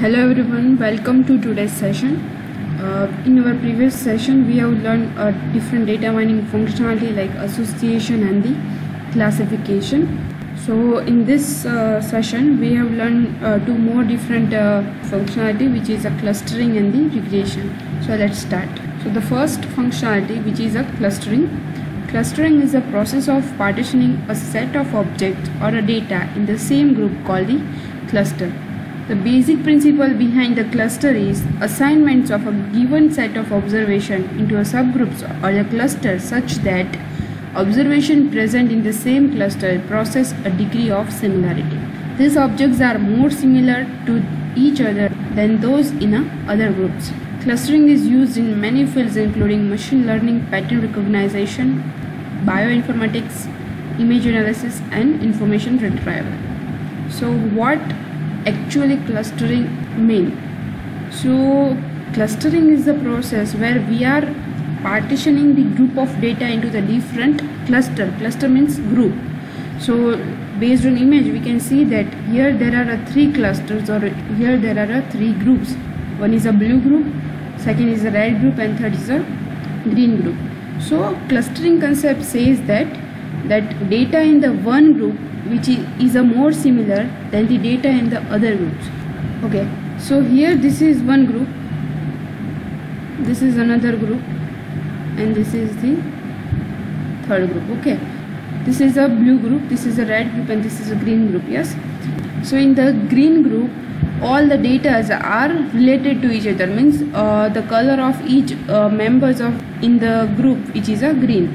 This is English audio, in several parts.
Hello everyone, welcome to today's session. Uh, in our previous session, we have learned a different data mining functionality like association and the classification. So in this uh, session, we have learned uh, two more different uh, functionality, which is a clustering and the regression. So let's start. So the first functionality, which is a clustering. Clustering is a process of partitioning a set of objects or a data in the same group called the cluster. The basic principle behind the cluster is assignments of a given set of observation into a subgroups or a cluster such that observation present in the same cluster process a degree of similarity. These objects are more similar to each other than those in a other groups. Clustering is used in many fields including machine learning, pattern recognition, bioinformatics, image analysis and information retrieval. So what actually clustering mean? So clustering is the process where we are partitioning the group of data into the different cluster. Cluster means group. So based on image we can see that here there are three clusters or here there are three groups. One is a blue group, second is a red group and third is a green group. So clustering concept says that that data in the one group which is, a more similar than the data in the other groups. Okay, so here this is one group, this is another group, and this is the third group. Okay, this is a blue group, this is a red group, and this is a green group. Yes, so in the green group all the data are related to each other. Means uh, the color of each uh, members of in the group which is a green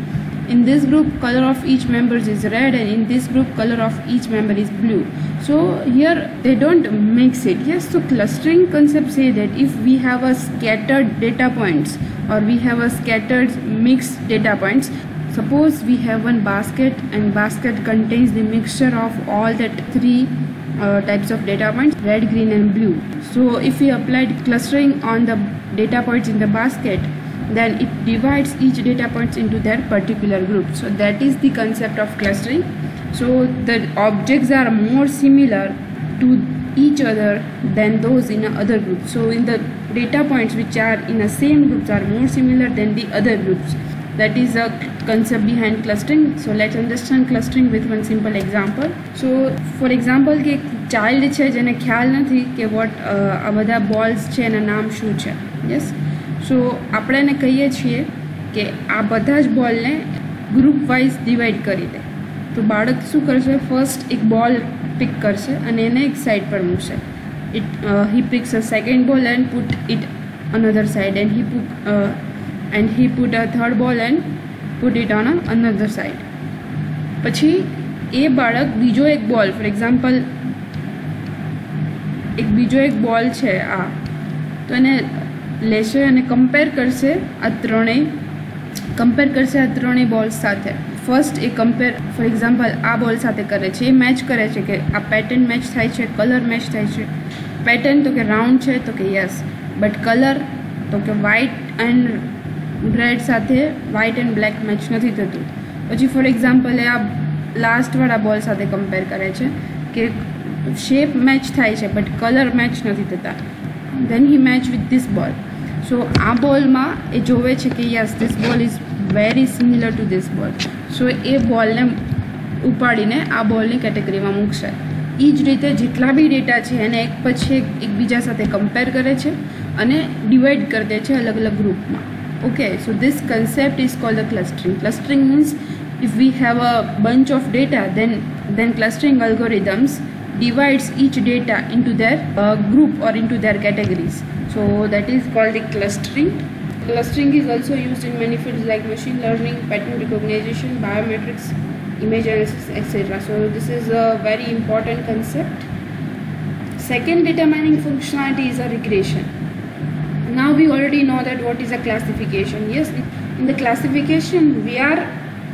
in this group color of each members is red and in this group color of each member is blue. So here they don't mix it. Yes so clustering concept say that if we have a scattered data points or we have a scattered mixed data points suppose we have one basket and basket contains the mixture of all that three uh, types of data points red green and blue. So if we applied clustering on the data points in the basket then it divides each data points into their particular group so that is the concept of clustering so the objects are more similar to each other than those in other groups so in the data points which are in the same groups are more similar than the other groups that is a concept behind clustering so let's understand clustering with one simple example so for example કે child છે જેને ખ્યાલ નથી કે vote આ બધા balls છે એના નામ શું છે યસ સો આપણે એને કહીએ છીએ કે આ બધા જ બોલને ગ્રુપ વાઇઝ ડિવાઈડ કરી દે. તો બાળક શું કરશે? ફર્સ્ટ એક બોલ પિક કરશે અને એને એક સાઈડ પર મૂકશે. It he picks a second ball and put it another side and he put and he put a third ball and put it on a another side. પછી, એ બાળક બીજો એક બોલ ફોર એક્ઝામ્પલ એક બીજો એક બોલ છે આ. તો એને લેશે અને કમ્પેર કરશે આ ત્રણેય કમ્પેર કરશે આ ત્રણેય બોલ્સ સાથે. ફર્સ્ટ એ કમ્પેર ફોર એક્ઝામ્પલ આ બોલ સાથે કરે છે. એ મેચ કરે છે કે આ પેટર્ન મેચ થાય છે કલર મેચ થાય છે. પેટર્ન તો કે રાઉન્ડ છે, તો કે યસ બટ કલર તો કે વ્હાઇટ એન્ડ રેડ સાથે વ્હાઇટ એન્ડ બ્લેક મેચ નથી થતું. પછી ફોર એક્ઝામ્પલ એ આ લાસ્ટવાળા બોલ સાથે કમ્પેર કરે છે કે શેપ મેચ થાય છે બટ કલર મેચ નથી થતા. Then he match with this ball so આ બોલમાં એ જોવે છે કે yes this ball is very similar to this ball so એ બોલને ઉપાડીને આ બોલની કેટેગરીમાં મૂકશે. એ જ રીતે જેટલા બી ડેટા છે, એને એક પછી એક એકબીજા સાથે કમ્પેર કરે છે અને ડિવાઈડ કરી દે છે અલગ અલગ ગ્રુપમાં okay so this concept is called the clustering clustering means if we have a bunch of data then then clustering algorithms divides each data into their uh, group or into their categories. So that is called the clustering. Clustering is also used in many fields like machine learning pattern recognition biometrics image analysis etc so this is a very important concept. Second data mining functionality is a regression. Now we already know that what is a classification. Yes in the classification we are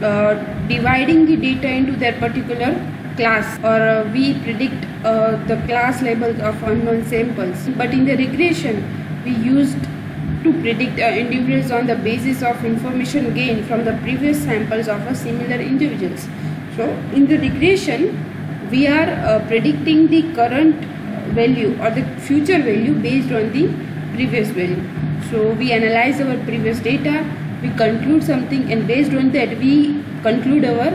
uh, dividing the data into their particular class or uh, we predict uh, the class labels of unknown samples but in the regression we used to predict uh, individuals on the basis of information gained from the previous samples of a similar individuals so in the regression we are uh, predicting the current value or the future value based on the previous value. So we analyze our previous data, we conclude something and based on that we conclude our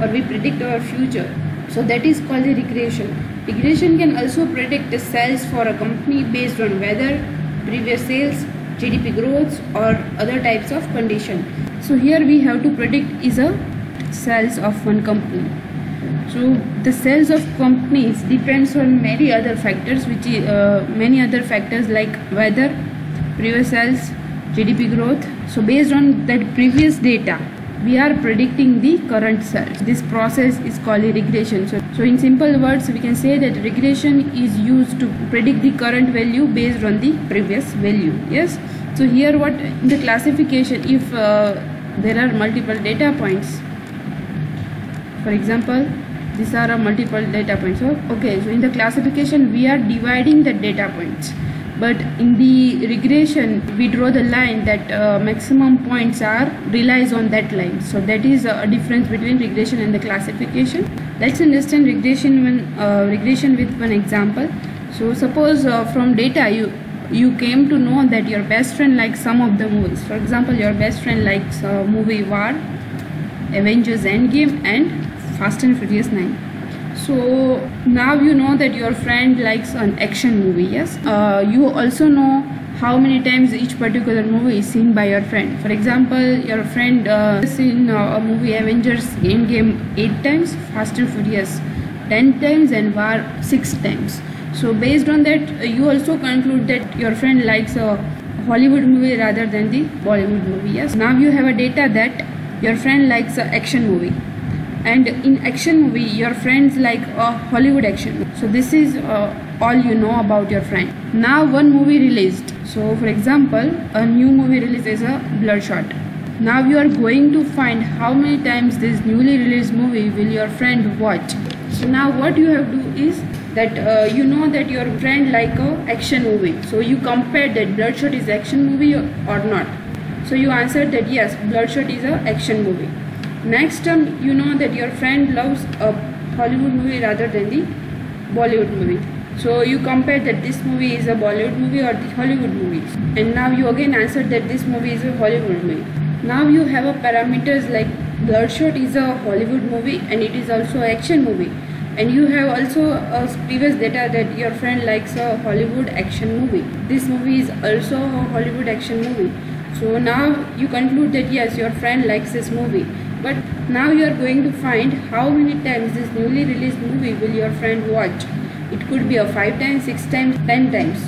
or we predict our future. So that is called a regression. Regression can also predict the sales for a company based on weather, previous sales, GDP growth or other types of condition. So here we have to predict is a sales of one company. So the sales of companies depends on many other factors which is, uh, many other factors like weather, previous sales, GDP growth. So based on that previous data we are predicting the current sales. This process is called regression. So, so in simple words, we can say that regression is used to predict the current value based on the previous value. Yes. So here what in the classification, if uh, there are multiple data points, for example, these are multiple data points. So, okay, so in the classification, we are dividing the data points but in the regression we draw the line that uh, maximum points are relies on that line. So that is a difference between regression and the classification. Let's understand regression when uh, regression with one example. So suppose uh, from data you you came to know that your best friend likes some of the movies. For example your best friend likes a movie war avengers endgame and fast and furious 9 so now you know that your friend likes an action movie yes? Uh, you also know how many times each particular movie is seen by your friend. For example your friend uh, seen uh, a movie avengers endgame 8 times fast and furious 10 times and war 6 times. So based on that uh, you also conclude that your friend likes a hollywood movie rather than the bollywood movie yes? Now you have a data that your friend likes an action movie and in action movie your friends like a hollywood action. So this is uh, all you know about your friend. Now one movie released. So for example a new movie released is a bloodshot. Now you are going to find how many times this newly released movie will your friend watch. So now what you have to do is that uh, you know that your friend like a action movie. So you compare that bloodshot is action movie or not. So you answered that yes bloodshot is a action movie next term you know that your friend loves a Hollywood movie rather than the Bollywood movie. So you compare that this movie is a Bollywood movie or the Hollywood movie. And now you again answer that this movie is a Hollywood movie. Now you have a parameters like Bloodshot is a Hollywood movie and it is also action movie. And you have also a previous data that your friend likes a Hollywood action movie. This movie is also a Hollywood action movie. So now you conclude that yes your friend likes this movie but now you are going to find how many times this newly released movie will your friend watch. It could be a 5 times, 6 times, 10 times.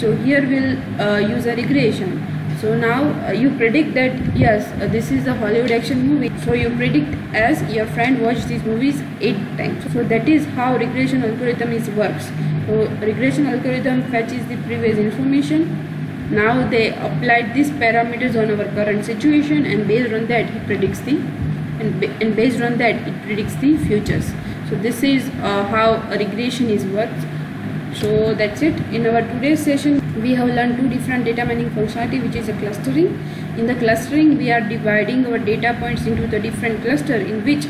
So here we'll uh, use a regression. So now uh, you predict that yes, uh, this is a Hollywood action movie. So you predict as your friend watched these movies 8 times. So that is how regression algorithm is works. So regression algorithm fetches the previous information. Now they applied these parameters on our current situation and based on that he predicts the and, and based on that it predicts the futures. So this is uh, how a regression is worked. So that's it. In our today's session we have learned two different data mining functionality which is a clustering. In the clustering we are dividing our data points into the different cluster in which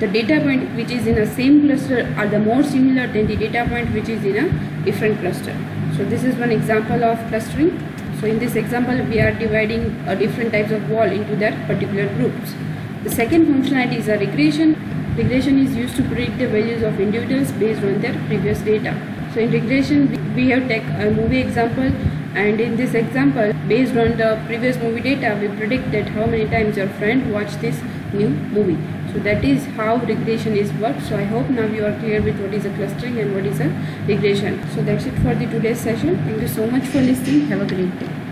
the data point which is in the same cluster are the more similar than the data point which is in a different cluster. So this is one example of clustering so in this example we are dividing uh, different types of wall into their particular groups the second functionality is a regression. Regression is used to predict the values of individuals based on their previous data. So in regression, we have take a movie example and in this example, based on the previous movie data, we predict that how many times your friend watched this new movie. So that is how regression is worked. So I hope now you are clear with what is a clustering and what is a regression. So that's it for the today's session. Thank you so much for listening. Have a great day.